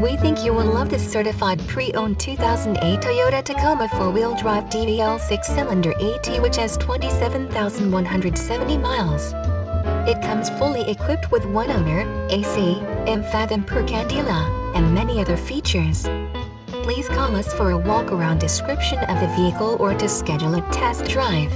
We think you will love this certified pre-owned 2008 Toyota Tacoma 4-wheel drive Dbl 6-cylinder AT which has 27,170 miles. It comes fully equipped with one owner, AC, and fathom per Candela, and many other features. Please call us for a walk-around description of the vehicle or to schedule a test drive.